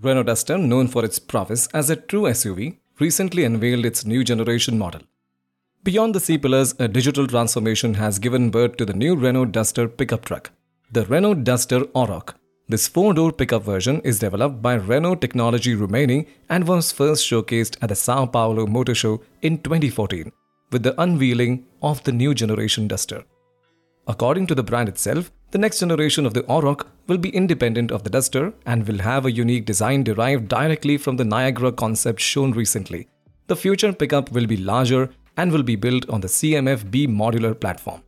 Renault Duster, known for its prowess as a true SUV, recently unveiled its new generation model. Beyond the C pillars, a digital transformation has given birth to the new Renault Duster pickup truck, the Renault Duster Oroch. This four-door pickup version is developed by Renault Technology Romania and was first showcased at the Sao Paulo Motor Show in 2014 with the unveiling of the new generation Duster. According to the brand itself, the next generation of the Oroch will be independent of the Duster and will have a unique design derived directly from the Niagara concept shown recently. The future pickup will be larger and will be built on the CMF B modular platform.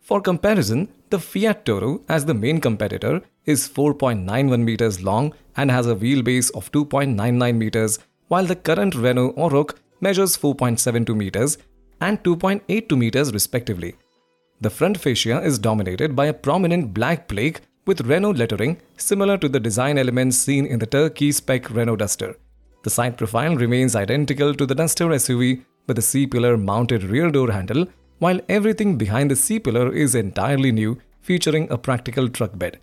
For comparison, the Fiat Toro, as the main competitor, is 4.91 meters long and has a wheelbase of 2.99 meters, while the current Renault Oroch measures 4.72 meters and 2.82 meters respectively. The front fascia is dominated by a prominent black plaque with Renault lettering similar to the design elements seen in the Turkey spec Renault Duster. The side profile remains identical to the Duster SUV with a C-pillar mounted rear door handle, while everything behind the C-pillar is entirely new, featuring a practical truck bed.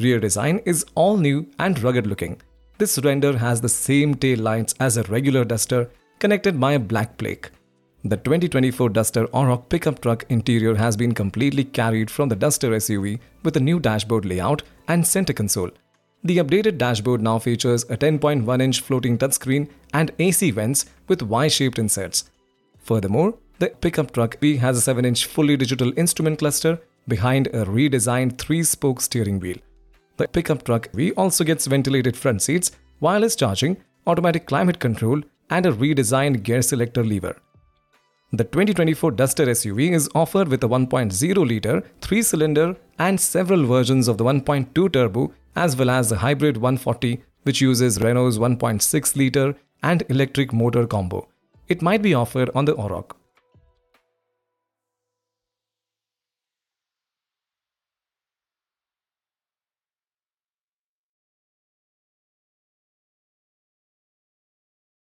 Rear design is all new and rugged looking. This render has the same tail lights as a regular Duster, connected by a black plaque. The 2024 Duster Oroch pickup truck interior has been completely carried from the Duster SUV with a new dashboard layout and center console. The updated dashboard now features a 10.1-inch floating touchscreen and AC vents with Y-shaped inserts. Furthermore, the pickup truck B has a 7-inch fully digital instrument cluster behind a redesigned 3-spoke steering wheel. The pickup truck V also gets ventilated front seats, wireless charging, automatic climate control, and a redesigned gear selector lever. The 2024 Duster SUV is offered with a 1.0 litre 3 cylinder and several versions of the 1.2 turbo as well as the hybrid 140 which uses Renault's 1.6 litre and electric motor combo. It might be offered on the Oroch.